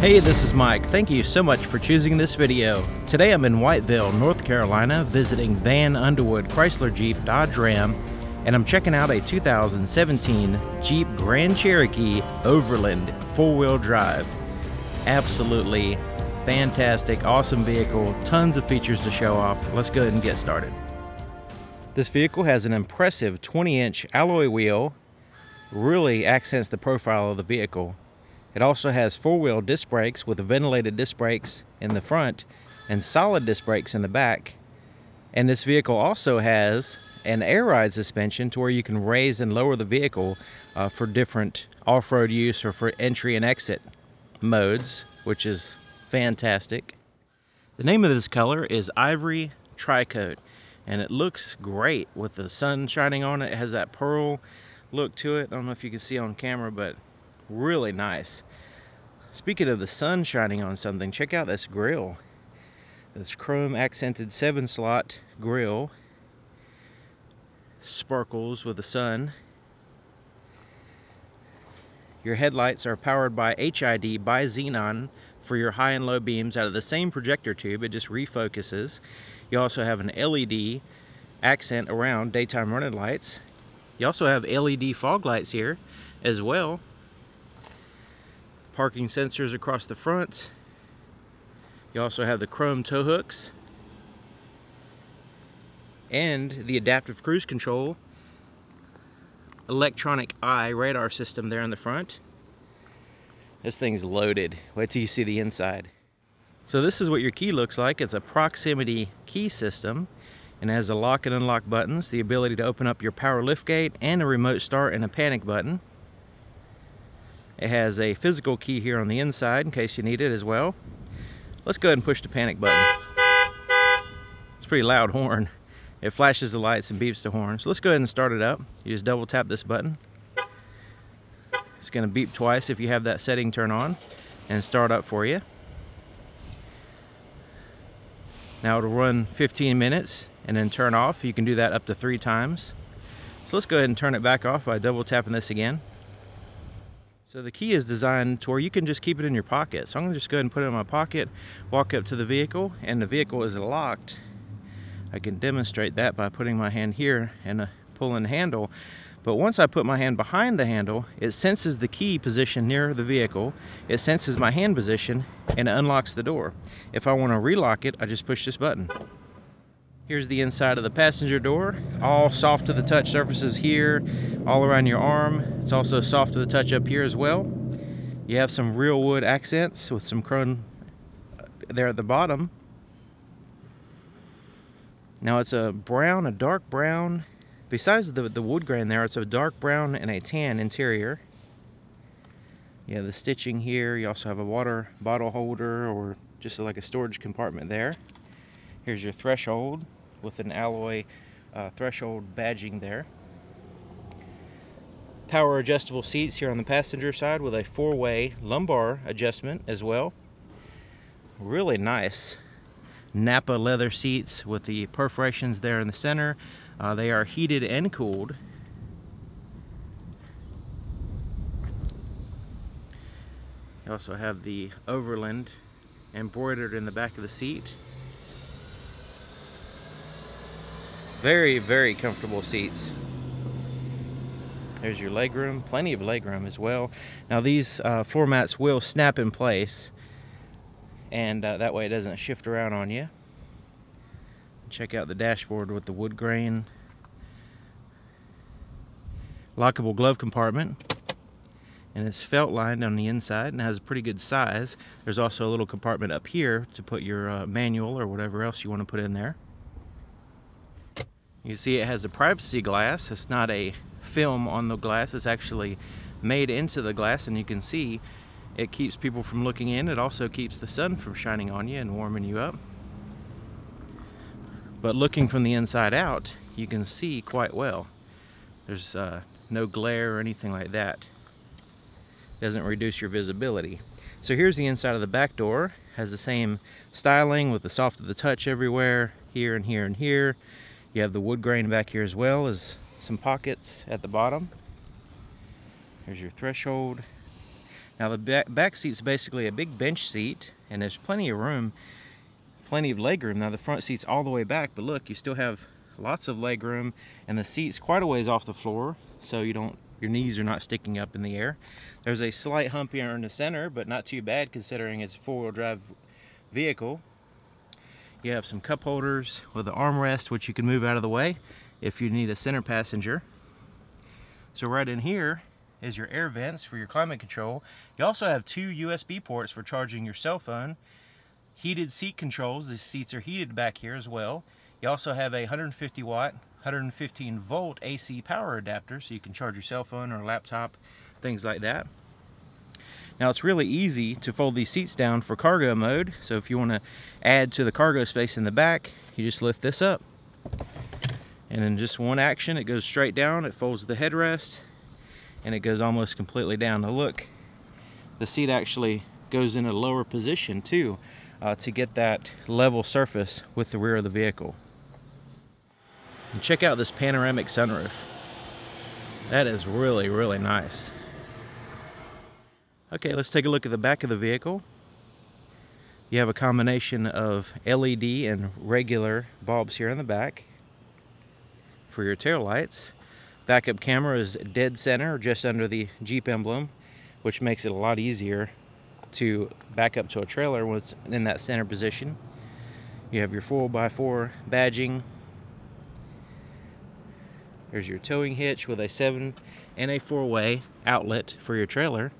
Hey, this is Mike. Thank you so much for choosing this video. Today I'm in Whiteville, North Carolina, visiting Vann Underwood Chrysler Jeep Dodge Ram, and I'm checking out a 2017 Jeep Grand Cherokee Overland four-wheel drive. Absolutely fantastic, awesome vehicle, tons of features to show off. Let's go ahead and get started. This vehicle has an impressive 20-inch alloy wheel, really accents the profile of the vehicle. It also has four-wheel disc brakes with ventilated disc brakes in the front and solid disc brakes in the back. And this vehicle also has an air ride suspension to where you can raise and lower the vehicle uh, for different off-road use or for entry and exit modes, which is fantastic. The name of this color is Ivory Tricoat and it looks great with the sun shining on it. It has that pearl look to it. I don't know if you can see on camera, but really nice. Speaking of the sun shining on something, check out this grill. This chrome accented seven slot grill sparkles with the sun. Your headlights are powered by HID bi-xenon for your high and low beams out of the same projector tube. It just refocuses. You also have an LED accent around daytime running lights. You also have LED fog lights here as well parking sensors across the front. You also have the chrome tow hooks and the adaptive cruise control electronic eye radar system there in the front. This thing's loaded. Wait till you see the inside. So this is what your key looks like. It's a proximity key system and has a lock and unlock buttons, the ability to open up your power lift gate and a remote start and a panic button. It has a physical key here on the inside in case you need it as well. Let's go ahead and push the panic button. It's a pretty loud horn. It flashes the lights and beeps the horn. So let's go ahead and start it up. You just double tap this button. It's going to beep twice if you have that setting turned on and start up for you. Now it'll run 15 minutes and then turn off. You can do that up to three times. So let's go ahead and turn it back off by double tapping this again. So the key is designed to where you can just keep it in your pocket. So I'm gonna just go ahead and put it in my pocket, walk up to the vehicle, and the vehicle is locked. I can demonstrate that by putting my hand here and uh, pulling the handle. But once I put my hand behind the handle, it senses the key position near the vehicle, it senses my hand position, and it unlocks the door. If I wanna relock it, I just push this button. Here's the inside of the passenger door. All soft to the touch surfaces here, all around your arm. It's also soft to the touch up here as well. You have some real wood accents with some chrome uh, there at the bottom. Now it's a brown, a dark brown. Besides the, the wood grain there, it's a dark brown and a tan interior. You have the stitching here. You also have a water bottle holder or just like a storage compartment there. Here's your threshold with an alloy uh, threshold badging there. Power adjustable seats here on the passenger side with a four-way lumbar adjustment as well. Really nice Nappa leather seats with the perforations there in the center. Uh, they are heated and cooled. You also have the Overland embroidered in the back of the seat. Very, very comfortable seats. There's your legroom, plenty of legroom as well. Now these uh, floor mats will snap in place and uh, that way it doesn't shift around on you. Check out the dashboard with the wood grain. Lockable glove compartment and it's felt lined on the inside and has a pretty good size. There's also a little compartment up here to put your uh, manual or whatever else you want to put in there. You see it has a privacy glass. It's not a film on the glass. It's actually made into the glass and you can see it keeps people from looking in. It also keeps the sun from shining on you and warming you up. But looking from the inside out, you can see quite well. There's uh, no glare or anything like that. It doesn't reduce your visibility. So here's the inside of the back door. Has the same styling with the soft of the touch everywhere, here and here and here. You have the wood grain back here as well as some pockets at the bottom. There's your threshold. Now the back, back seat's basically a big bench seat and there's plenty of room, plenty of leg room. Now the front seat's all the way back, but look, you still have lots of leg room and the seat's quite a ways off the floor so you don't your knees are not sticking up in the air. There's a slight hump here in the center, but not too bad considering it's a four-wheel drive vehicle. You have some cup holders with the armrest, which you can move out of the way if you need a center passenger. So right in here is your air vents for your climate control. You also have two USB ports for charging your cell phone. Heated seat controls, the seats are heated back here as well. You also have a 150 watt, 115 volt AC power adapter so you can charge your cell phone or laptop, things like that. Now it's really easy to fold these seats down for cargo mode. So if you want to add to the cargo space in the back, you just lift this up. And in just one action, it goes straight down, it folds the headrest, and it goes almost completely down. Now look, the seat actually goes in a lower position too uh, to get that level surface with the rear of the vehicle. And check out this panoramic sunroof. That is really, really nice. Okay, let's take a look at the back of the vehicle. You have a combination of LED and regular bulbs here in the back for your tail lights. Backup camera is dead center, just under the Jeep emblem, which makes it a lot easier to back up to a trailer when it's in that center position. You have your 4x4 badging. There's your towing hitch with a 7 and a 4-way outlet for your trailer.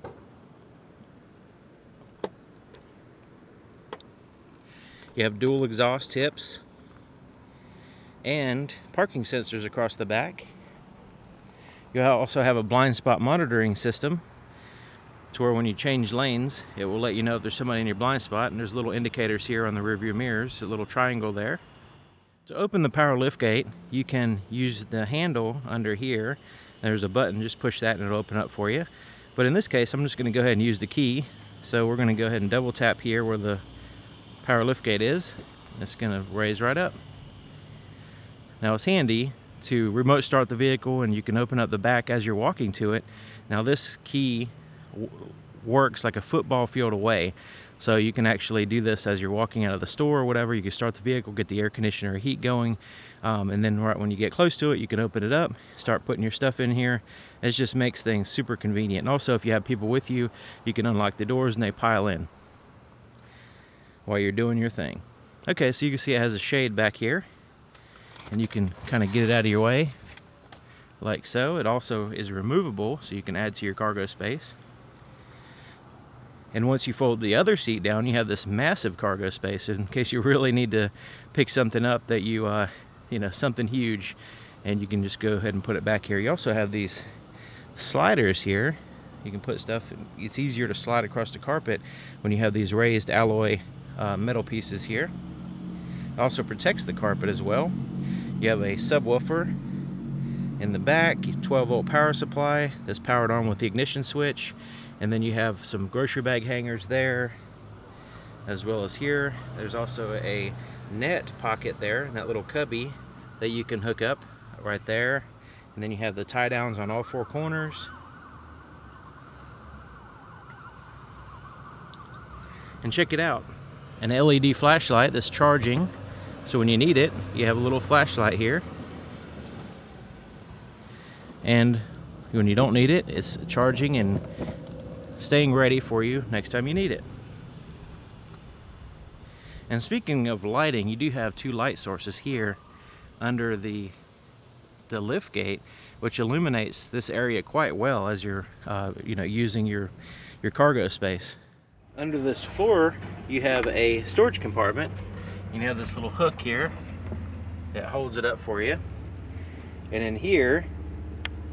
You have dual exhaust tips and parking sensors across the back. You also have a blind spot monitoring system to where when you change lanes, it will let you know if there's somebody in your blind spot and there's little indicators here on the rear view mirrors, a little triangle there. To open the power lift gate, you can use the handle under here. There's a button, just push that and it'll open up for you. But in this case, I'm just gonna go ahead and use the key. So we're gonna go ahead and double tap here where the power lift gate is. It's gonna raise right up. Now it's handy to remote start the vehicle and you can open up the back as you're walking to it. Now this key works like a football field away. So you can actually do this as you're walking out of the store or whatever. You can start the vehicle, get the air conditioner heat going, um, and then right when you get close to it, you can open it up, start putting your stuff in here. It just makes things super convenient. And also if you have people with you, you can unlock the doors and they pile in while you're doing your thing. Okay, so you can see it has a shade back here and you can kind of get it out of your way like so. It also is removable so you can add to your cargo space. And once you fold the other seat down, you have this massive cargo space in case you really need to pick something up that you, uh, you know, something huge, and you can just go ahead and put it back here. You also have these sliders here. You can put stuff, it's easier to slide across the carpet when you have these raised alloy uh, metal pieces here. It also protects the carpet as well. You have a subwoofer in the back, 12 volt power supply that's powered on with the ignition switch and then you have some grocery bag hangers there as well as here there's also a net pocket there that little cubby that you can hook up right there and then you have the tie downs on all four corners and check it out an LED flashlight that's charging so when you need it you have a little flashlight here and when you don't need it it's charging and staying ready for you next time you need it. And speaking of lighting, you do have two light sources here under the the lift gate, which illuminates this area quite well as you're, uh, you know, using your your cargo space. Under this floor, you have a storage compartment. You have this little hook here that holds it up for you. And in here,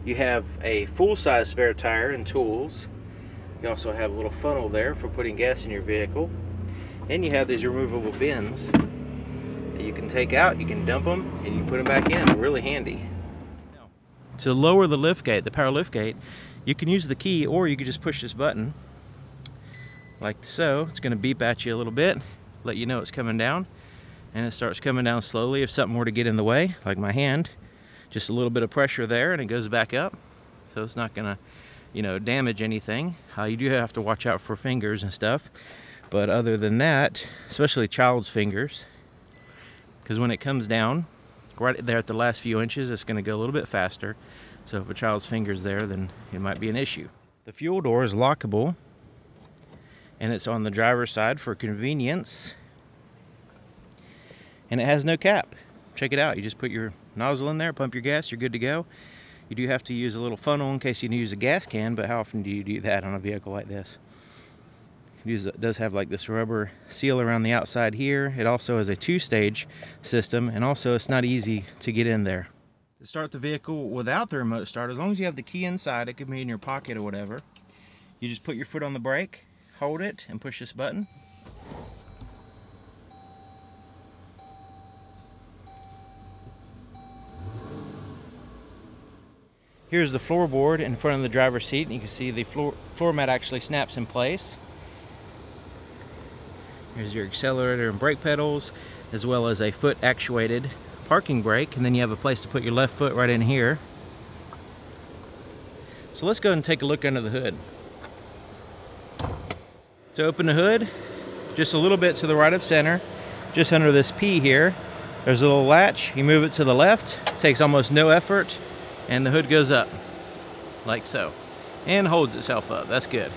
you have a full-size spare tire and tools you also have a little funnel there for putting gas in your vehicle. And you have these removable bins that you can take out, you can dump them, and you put them back in. Really handy. To lower the lift gate, the power lift gate, you can use the key or you can just push this button like so. It's going to beep at you a little bit, let you know it's coming down. And it starts coming down slowly if something were to get in the way, like my hand. Just a little bit of pressure there and it goes back up. So it's not going to you know, damage anything. Uh, you do have to watch out for fingers and stuff. But other than that, especially child's fingers, because when it comes down, right there at the last few inches, it's going to go a little bit faster. So if a child's finger's there, then it might be an issue. The fuel door is lockable, and it's on the driver's side for convenience. And it has no cap. Check it out. You just put your nozzle in there, pump your gas, you're good to go. You do have to use a little funnel in case you use a gas can, but how often do you do that on a vehicle like this? It does have like this rubber seal around the outside here. It also has a two-stage system, and also it's not easy to get in there. To start the vehicle without the remote start, as long as you have the key inside, it could be in your pocket or whatever, you just put your foot on the brake, hold it, and push this button. Here's the floorboard in front of the driver's seat, and you can see the floor, floor mat actually snaps in place. Here's your accelerator and brake pedals, as well as a foot actuated parking brake, and then you have a place to put your left foot right in here. So let's go and take a look under the hood. To open the hood, just a little bit to the right of center, just under this P here, there's a little latch. You move it to the left, takes almost no effort, and the hood goes up, like so, and holds itself up. That's good.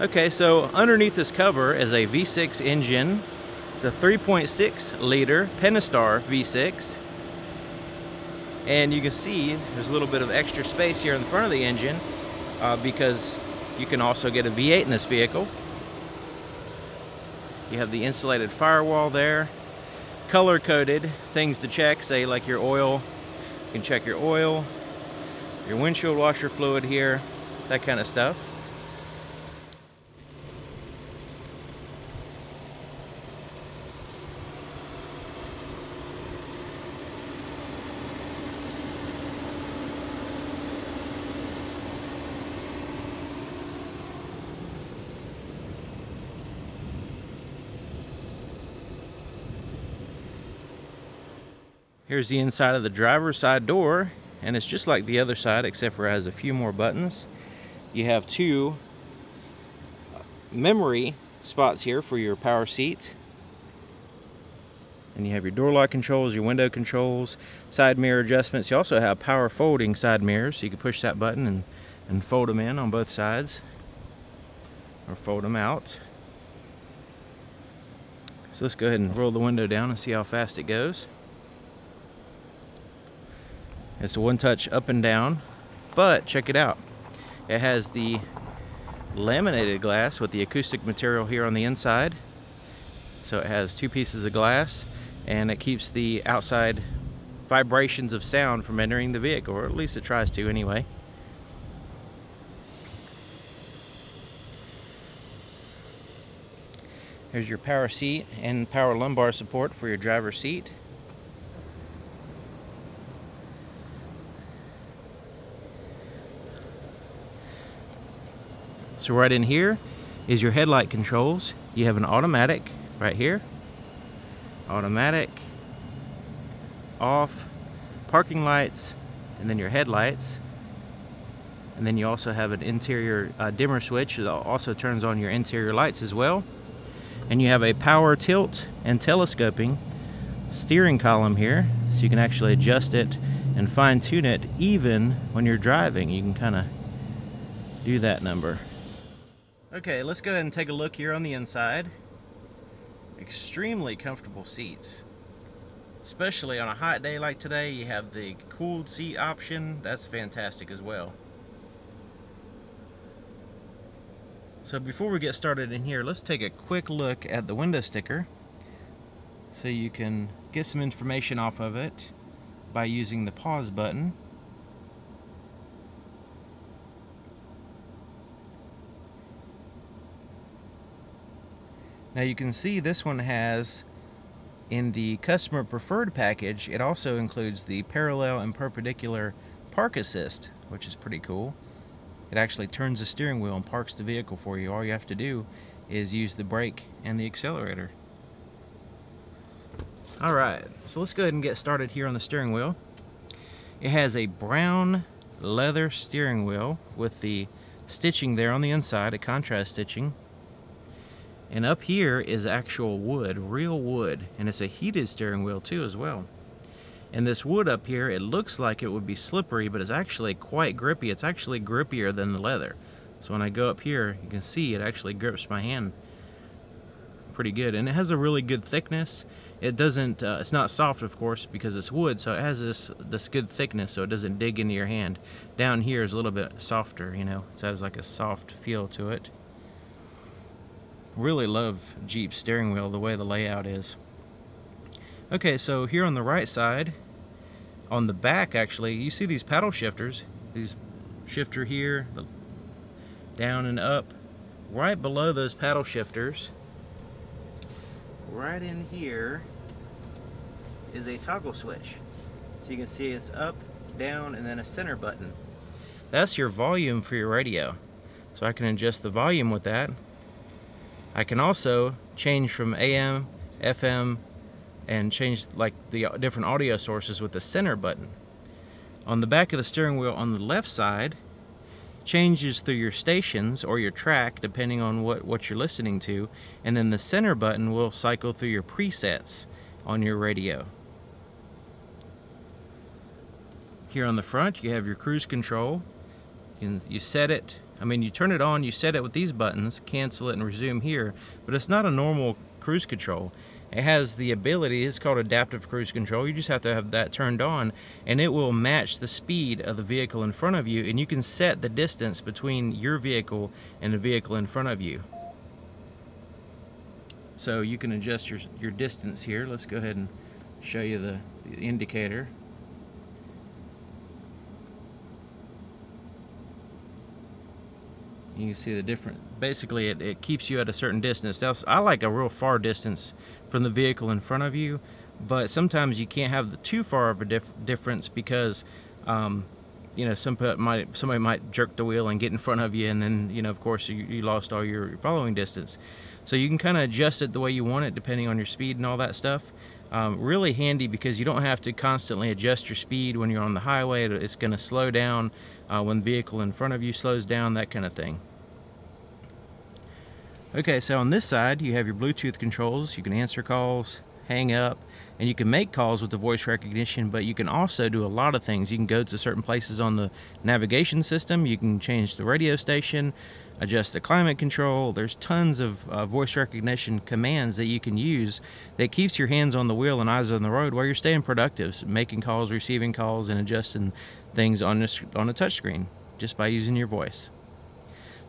Okay, so underneath this cover is a V6 engine it's a 3.6 liter Pentastar V6. And you can see there's a little bit of extra space here in the front of the engine uh, because you can also get a V8 in this vehicle. You have the insulated firewall there. Color coded things to check, say like your oil. You can check your oil, your windshield washer fluid here, that kind of stuff. Here's the inside of the driver's side door, and it's just like the other side, except for it has a few more buttons. You have two uh, memory spots here for your power seat. And you have your door lock controls, your window controls, side mirror adjustments. You also have power folding side mirrors, so you can push that button and, and fold them in on both sides, or fold them out. So let's go ahead and roll the window down and see how fast it goes. It's a one touch up and down, but check it out. It has the laminated glass with the acoustic material here on the inside. So it has two pieces of glass and it keeps the outside vibrations of sound from entering the vehicle, or at least it tries to anyway. Here's your power seat and power lumbar support for your driver's seat. So right in here is your headlight controls. You have an automatic right here. Automatic, off, parking lights, and then your headlights. And then you also have an interior uh, dimmer switch that also turns on your interior lights as well. And you have a power tilt and telescoping steering column here so you can actually adjust it and fine tune it even when you're driving. You can kind of do that number. Okay, let's go ahead and take a look here on the inside. Extremely comfortable seats. Especially on a hot day like today, you have the cooled seat option. That's fantastic as well. So before we get started in here, let's take a quick look at the window sticker so you can get some information off of it by using the pause button. Now you can see this one has in the customer preferred package it also includes the parallel and perpendicular park assist which is pretty cool. It actually turns the steering wheel and parks the vehicle for you. All you have to do is use the brake and the accelerator. Alright so let's go ahead and get started here on the steering wheel. It has a brown leather steering wheel with the stitching there on the inside, a contrast stitching. And up here is actual wood, real wood, and it's a heated steering wheel too as well. And this wood up here, it looks like it would be slippery, but it's actually quite grippy. It's actually grippier than the leather. So when I go up here, you can see it actually grips my hand pretty good. And it has a really good thickness. It doesn't, uh, it's not soft of course because it's wood, so it has this, this good thickness so it doesn't dig into your hand. Down here is a little bit softer, you know, it has like a soft feel to it. Really love Jeep steering wheel, the way the layout is. Okay, so here on the right side, on the back actually, you see these paddle shifters. These shifter here, the down and up. Right below those paddle shifters, right in here, is a toggle switch. So you can see it's up, down, and then a center button. That's your volume for your radio. So I can adjust the volume with that. I can also change from AM, FM, and change like the different audio sources with the center button. On the back of the steering wheel on the left side, changes through your stations or your track depending on what, what you're listening to and then the center button will cycle through your presets on your radio. Here on the front you have your cruise control. You, you set it I mean, you turn it on, you set it with these buttons, cancel it and resume here, but it's not a normal cruise control. It has the ability, it's called adaptive cruise control. You just have to have that turned on and it will match the speed of the vehicle in front of you and you can set the distance between your vehicle and the vehicle in front of you. So you can adjust your, your distance here. Let's go ahead and show you the, the indicator. You can see the different basically it, it keeps you at a certain distance. I like a real far distance from the vehicle in front of you but sometimes you can't have the too far of a dif difference because um, you know somebody might somebody might jerk the wheel and get in front of you and then you know of course you, you lost all your following distance. So you can kind of adjust it the way you want it depending on your speed and all that stuff um, really handy because you don't have to constantly adjust your speed when you're on the highway it's going to slow down uh, when the vehicle in front of you slows down, that kind of thing. Okay, so on this side, you have your Bluetooth controls. You can answer calls, hang up, and you can make calls with the voice recognition, but you can also do a lot of things. You can go to certain places on the navigation system. You can change the radio station, adjust the climate control. There's tons of uh, voice recognition commands that you can use that keeps your hands on the wheel and eyes on the road while you're staying productive, making calls, receiving calls, and adjusting things on, this, on a touchscreen just by using your voice.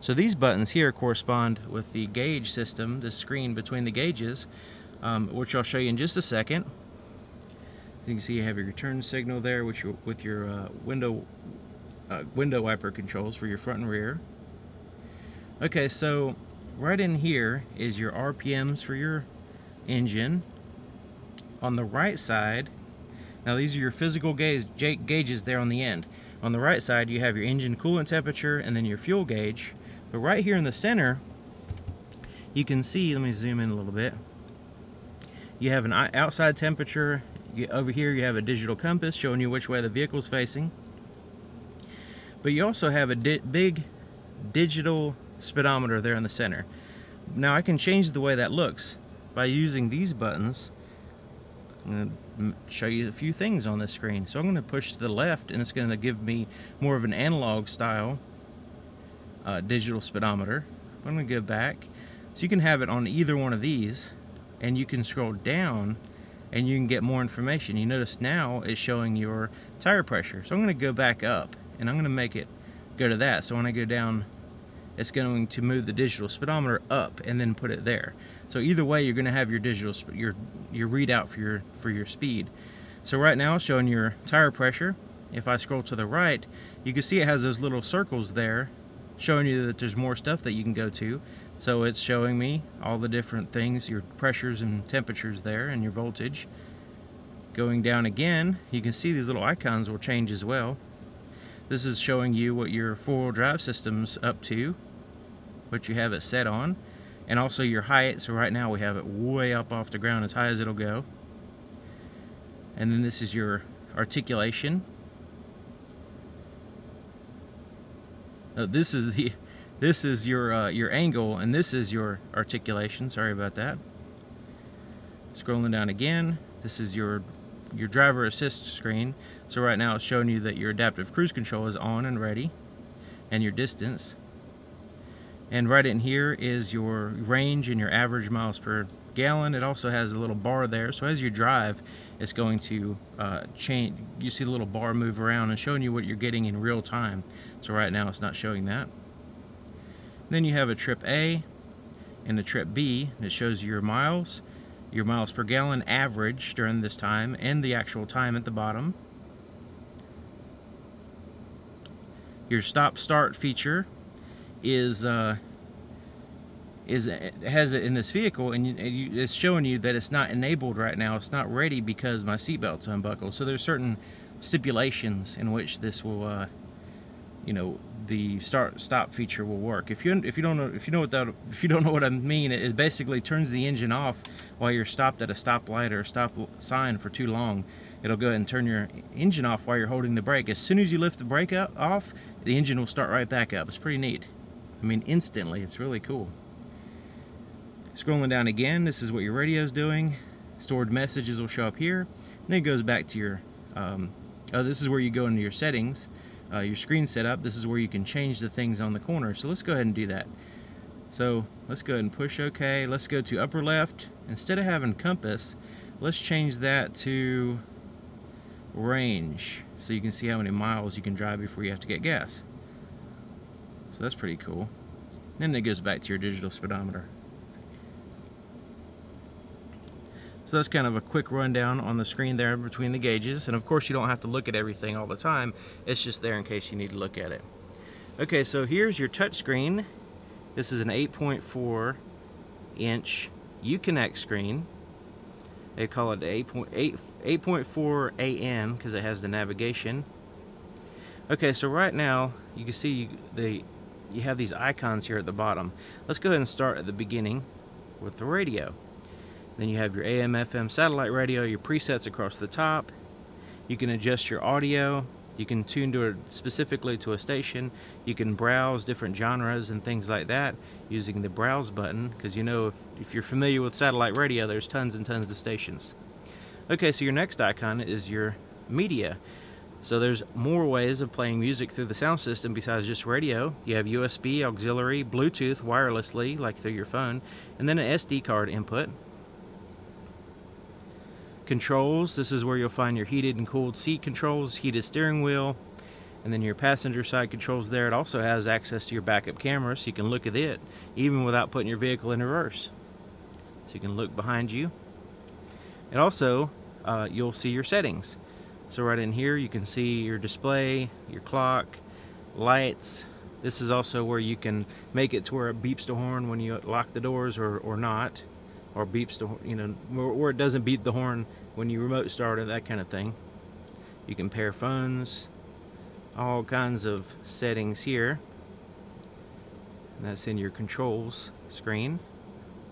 So these buttons here correspond with the gauge system, the screen between the gauges, um, which I'll show you in just a second. You can see you have your turn signal there with your, with your uh, window, uh, window wiper controls for your front and rear. Okay, so right in here is your RPMs for your engine. On the right side, now these are your physical gauge, gauges there on the end. On the right side, you have your engine coolant temperature and then your fuel gauge. But right here in the center, you can see, let me zoom in a little bit. You have an outside temperature. You, over here, you have a digital compass showing you which way the vehicle is facing. But you also have a di big digital speedometer there in the center. Now I can change the way that looks by using these buttons. I'm going to show you a few things on this screen. So I'm going to push to the left and it's going to give me more of an analog style uh, digital speedometer. I'm going to go back. So you can have it on either one of these and you can scroll down and you can get more information. You notice now it's showing your tire pressure. So I'm going to go back up and I'm going to make it go to that. So when I go down it's going to move the digital speedometer up and then put it there. So either way, you're going to have your digital your your readout for your for your speed. So right now, showing your tire pressure. If I scroll to the right, you can see it has those little circles there, showing you that there's more stuff that you can go to. So it's showing me all the different things, your pressures and temperatures there, and your voltage. Going down again, you can see these little icons will change as well. This is showing you what your four-wheel drive system's up to what you have it set on. And also your height. So right now we have it way up off the ground as high as it'll go. And then this is your articulation. Uh, this is the this is your uh, your angle and this is your articulation. Sorry about that. Scrolling down again. This is your your driver assist screen. So right now it's showing you that your adaptive cruise control is on and ready and your distance and right in here is your range and your average miles per gallon. It also has a little bar there. So as you drive it's going to uh, change you see the little bar move around and showing you what you're getting in real time. So right now it's not showing that. Then you have a trip A and a trip B that shows your miles, your miles per gallon average during this time, and the actual time at the bottom. Your stop-start feature is uh, is has it in this vehicle, and it's showing you that it's not enabled right now. It's not ready because my seatbelt's unbuckled. So there's certain stipulations in which this will uh, you know the start stop feature will work. If you if you don't know if you know what that if you don't know what I mean it basically turns the engine off while you're stopped at a stoplight or a stop sign for too long. It'll go ahead and turn your engine off while you're holding the brake. As soon as you lift the brake up, off the engine will start right back up. It's pretty neat I mean instantly it's really cool scrolling down again this is what your radio is doing stored messages will show up here and then it goes back to your um, oh this is where you go into your settings uh, your screen setup, this is where you can change the things on the corner. So let's go ahead and do that. So let's go ahead and push OK. Let's go to upper left. Instead of having compass, let's change that to range so you can see how many miles you can drive before you have to get gas. So that's pretty cool. Then it goes back to your digital speedometer. So that's kind of a quick rundown on the screen there between the gauges. And of course you don't have to look at everything all the time. It's just there in case you need to look at it. Okay, so here's your touch screen. This is an 8.4 inch Uconnect screen. They call it 8.4AN because it has the navigation. Okay, so right now you can see the you have these icons here at the bottom. Let's go ahead and start at the beginning with the radio. Then you have your AM, FM satellite radio, your presets across the top. You can adjust your audio. You can tune to it specifically to a station. You can browse different genres and things like that using the browse button because you know if, if you're familiar with satellite radio there's tons and tons of stations. Okay, so your next icon is your media. So there's more ways of playing music through the sound system besides just radio. You have USB, auxiliary, Bluetooth wirelessly, like through your phone, and then an SD card input controls. This is where you'll find your heated and cooled seat controls, heated steering wheel, and then your passenger side controls there. It also has access to your backup camera so you can look at it even without putting your vehicle in reverse. So you can look behind you. And also, uh, you'll see your settings. So right in here you can see your display, your clock, lights. This is also where you can make it to where it beeps the horn when you lock the doors or, or not or beeps the you know where it doesn't beep the horn when you remote start it that kind of thing. You can pair phones all kinds of settings here. And that's in your controls screen.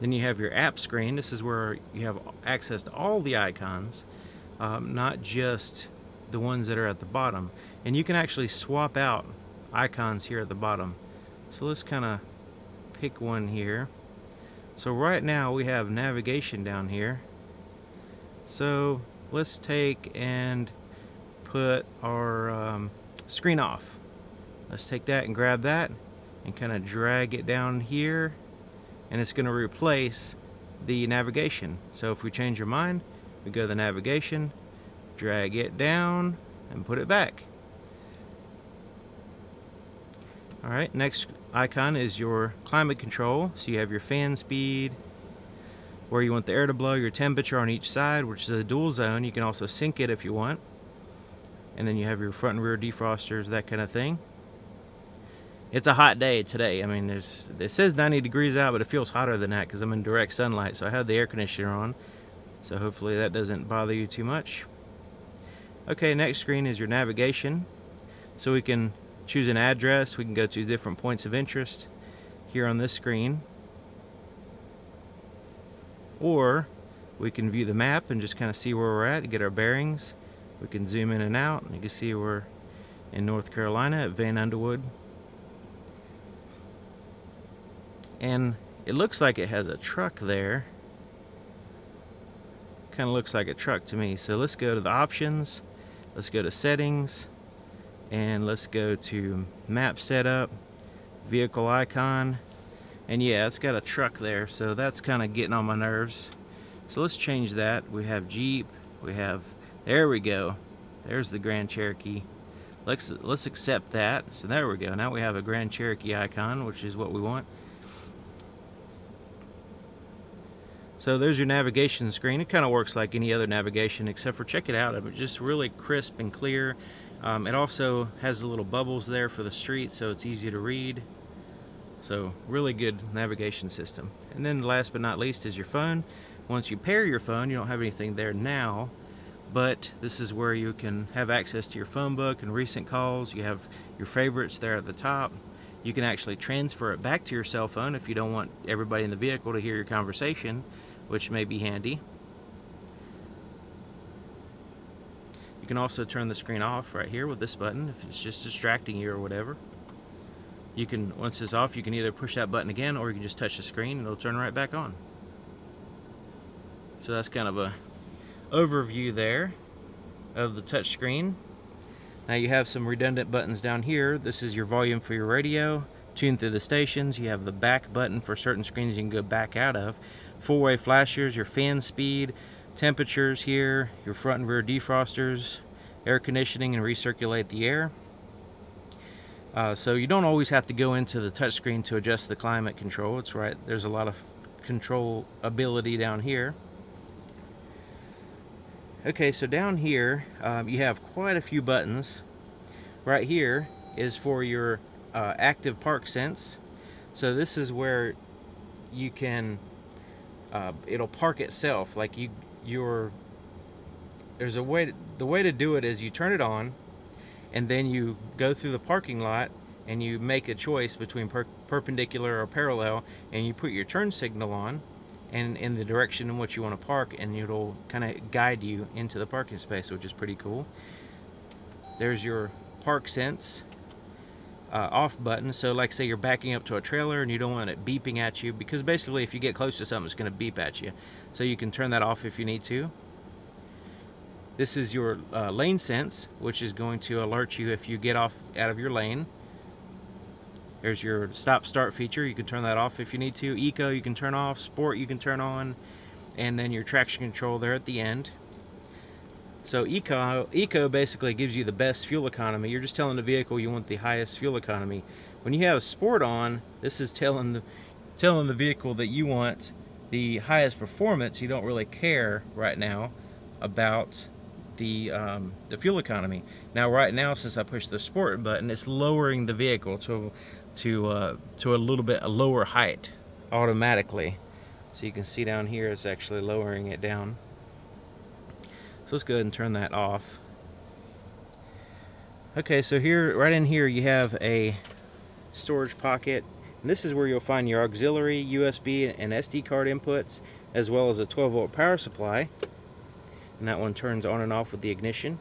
Then you have your app screen. This is where you have access to all the icons um, not just the ones that are at the bottom and you can actually swap out icons here at the bottom so let's kind of pick one here so right now we have navigation down here. So let's take and put our um, screen off. Let's take that and grab that and kind of drag it down here and it's going to replace the navigation. So if we change your mind, we go to the navigation, drag it down and put it back. Alright, next icon is your climate control. So you have your fan speed, where you want the air to blow, your temperature on each side, which is a dual zone. You can also sync it if you want. And then you have your front and rear defrosters, that kind of thing. It's a hot day today. I mean, there's it says 90 degrees out, but it feels hotter than that because I'm in direct sunlight. So I have the air conditioner on. So hopefully that doesn't bother you too much. Okay, next screen is your navigation. So we can choose an address. We can go to different points of interest here on this screen. Or we can view the map and just kind of see where we're at get our bearings. We can zoom in and out and you can see we're in North Carolina at Vann Underwood. And it looks like it has a truck there kind of looks like a truck to me. So let's go to the options let's go to settings and let's go to map setup vehicle icon and yeah it's got a truck there so that's kind of getting on my nerves. So let's change that. We have Jeep we have there we go. There's the Grand Cherokee. Let's let's accept that. So there we go. Now we have a Grand Cherokee icon which is what we want so there's your navigation screen it kind of works like any other navigation except for check it out it's just really crisp and clear um, it also has the little bubbles there for the street so it's easy to read so really good navigation system. And then last but not least is your phone. Once you pair your phone, you don't have anything there now, but this is where you can have access to your phone book and recent calls. You have your favorites there at the top. You can actually transfer it back to your cell phone if you don't want everybody in the vehicle to hear your conversation, which may be handy. You can also turn the screen off right here with this button if it's just distracting you or whatever. You can once it's off you can either push that button again or you can just touch the screen and it'll turn right back on. So that's kind of a overview there of the touch screen. Now you have some redundant buttons down here. This is your volume for your radio. Tune through the stations. You have the back button for certain screens you can go back out of four-way flashers your fan speed temperatures here your front and rear defrosters air conditioning and recirculate the air uh, so you don't always have to go into the touchscreen to adjust the climate control. It's right, there's a lot of control ability down here. Okay, so down here um, you have quite a few buttons. Right here is for your uh, active park sense. So this is where you can, uh, it'll park itself. Like you, you're, there's a way, to, the way to do it is you turn it on and then you go through the parking lot and you make a choice between per perpendicular or parallel and you put your turn signal on and in the direction in which you want to park and it'll kind of guide you into the parking space which is pretty cool there's your park sense uh, off button so like say you're backing up to a trailer and you don't want it beeping at you because basically if you get close to something it's going to beep at you so you can turn that off if you need to this is your uh, lane sense, which is going to alert you if you get off out of your lane. There's your stop start feature. You can turn that off if you need to. Eco you can turn off. Sport you can turn on. And then your traction control there at the end. So Eco, Eco basically gives you the best fuel economy. You're just telling the vehicle you want the highest fuel economy. When you have Sport on, this is telling the, telling the vehicle that you want the highest performance. You don't really care right now about the um, the fuel economy. Now, right now, since I pushed the sport button, it's lowering the vehicle to to uh, to a little bit a lower height automatically. So you can see down here, it's actually lowering it down. So let's go ahead and turn that off. Okay, so here, right in here, you have a storage pocket. And this is where you'll find your auxiliary, USB, and SD card inputs, as well as a 12 volt power supply. And that one turns on and off with the ignition.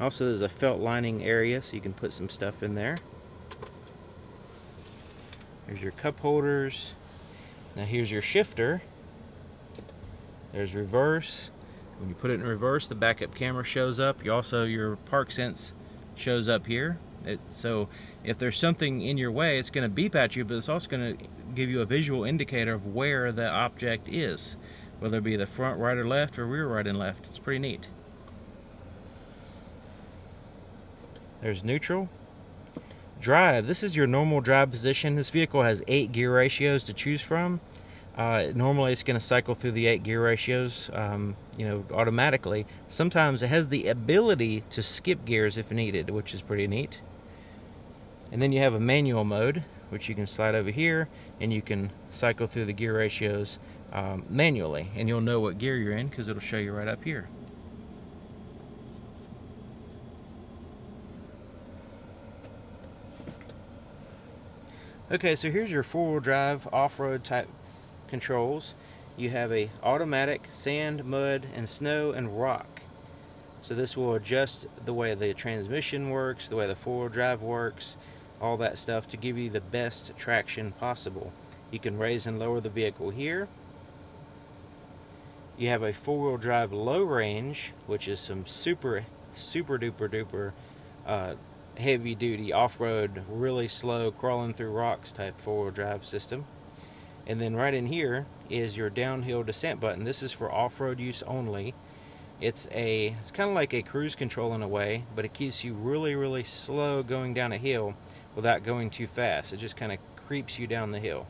Also there's a felt lining area so you can put some stuff in there. There's your cup holders. Now here's your shifter. There's reverse when you put it in reverse the backup camera shows up you also your park sense shows up here it, so if there's something in your way it's going to beep at you but it's also going to give you a visual indicator of where the object is whether it be the front right or left or rear right and left. It's pretty neat. There's neutral. Drive. This is your normal drive position. This vehicle has eight gear ratios to choose from. Uh, normally it's going to cycle through the eight gear ratios, um, you know, automatically. Sometimes it has the ability to skip gears if needed, which is pretty neat. And then you have a manual mode, which you can slide over here, and you can cycle through the gear ratios um, manually and you'll know what gear you're in because it'll show you right up here. Okay, so here's your four-wheel drive off-road type controls. You have a automatic sand, mud, and snow and rock. So this will adjust the way the transmission works, the way the four-wheel drive works, all that stuff to give you the best traction possible You can raise and lower the vehicle here. You have a four-wheel drive low range, which is some super, super duper duper uh, heavy duty off-road, really slow, crawling through rocks type four-wheel drive system. And then right in here is your downhill descent button. This is for off-road use only. It's a, it's kind of like a cruise control in a way, but it keeps you really, really slow going down a hill without going too fast. It just kind of creeps you down the hill.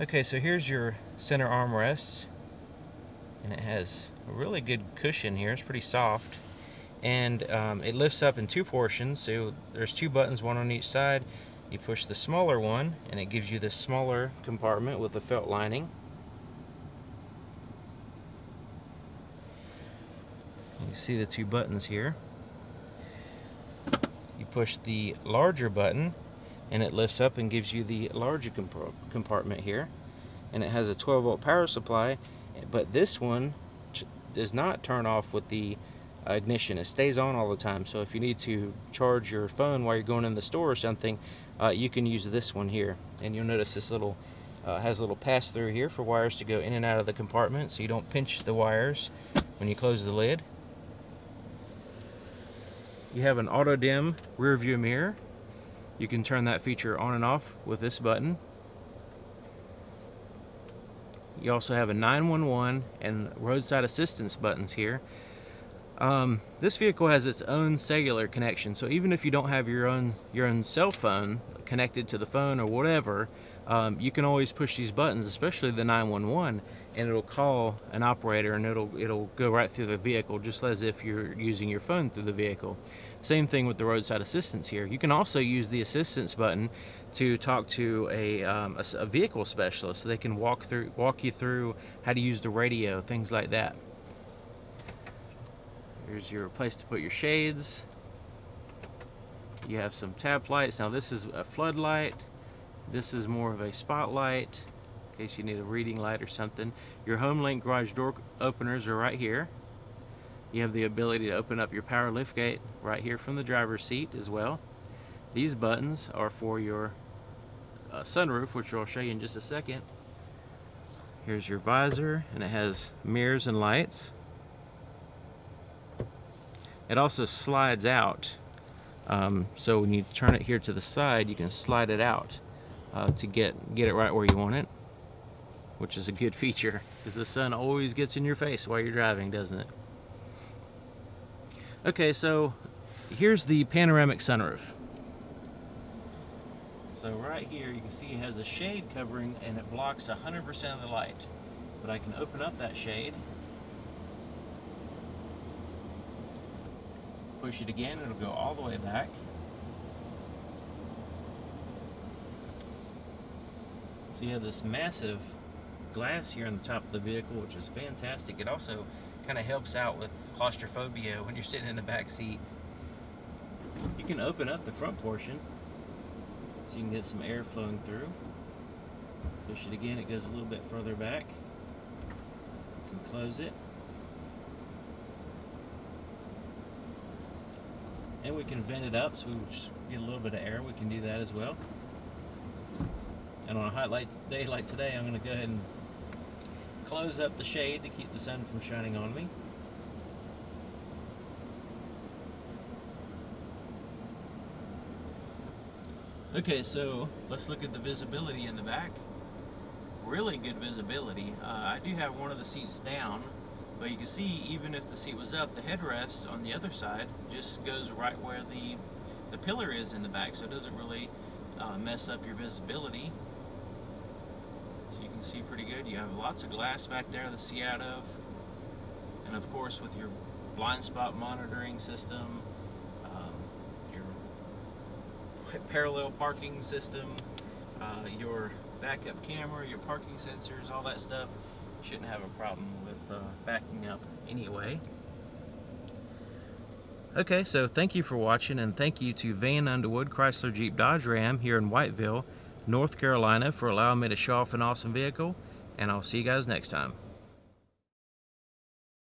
Okay, so here's your center armrests. And it has a really good cushion here. It's pretty soft. And um, it lifts up in two portions. So there's two buttons, one on each side. You push the smaller one, and it gives you the smaller compartment with the felt lining. You see the two buttons here. You push the larger button and it lifts up and gives you the larger compartment here. And it has a 12 volt power supply, but this one does not turn off with the ignition. It stays on all the time. So if you need to charge your phone while you're going in the store or something, uh, you can use this one here. And you'll notice this little uh, has a little pass through here for wires to go in and out of the compartment so you don't pinch the wires when you close the lid. You have an auto dim rear view mirror. You can turn that feature on and off with this button. You also have a 911 and roadside assistance buttons here. Um, this vehicle has its own cellular connection, so even if you don't have your own your own cell phone connected to the phone or whatever, um, you can always push these buttons, especially the 911, and it'll call an operator and it'll it'll go right through the vehicle just as if you're using your phone through the vehicle. Same thing with the roadside assistance here. You can also use the assistance button to talk to a, um, a, a vehicle specialist so they can walk through walk you through how to use the radio, things like that. Here's your place to put your shades. You have some tap lights. Now this is a floodlight. This is more of a spotlight in case you need a reading light or something. Your HomeLink garage door openers are right here. You have the ability to open up your power lift gate right here from the driver's seat as well. These buttons are for your uh, sunroof, which I'll show you in just a second. Here's your visor, and it has mirrors and lights. It also slides out. Um, so when you turn it here to the side, you can slide it out uh, to get, get it right where you want it, which is a good feature because the sun always gets in your face while you're driving, doesn't it? Okay, so here's the panoramic sunroof. So right here you can see it has a shade covering and it blocks 100% of the light. But I can open up that shade. Push it again, it'll go all the way back. So you have this massive glass here on the top of the vehicle, which is fantastic. It also kind of helps out with claustrophobia when you're sitting in the back seat. You can open up the front portion so you can get some air flowing through. Push it again, it goes a little bit further back. You can close it. And we can vent it up so we get a little bit of air. We can do that as well. And on a hot light day like today, I'm going to go ahead and close up the shade to keep the sun from shining on me. Okay, so let's look at the visibility in the back. Really good visibility. Uh, I do have one of the seats down, but you can see even if the seat was up, the headrest on the other side just goes right where the, the pillar is in the back, so it doesn't really uh, mess up your visibility So you can see pretty good. You have lots of glass back there to see out of. And of course with your blind spot monitoring system, um, your parallel parking system, uh, your backup camera, your parking sensors, all that stuff, shouldn't have a problem uh, backing up anyway. Okay, so thank you for watching and thank you to Vann Underwood Chrysler Jeep Dodge Ram here in Whiteville North Carolina for allowing me to show off an awesome vehicle and I'll see you guys next time.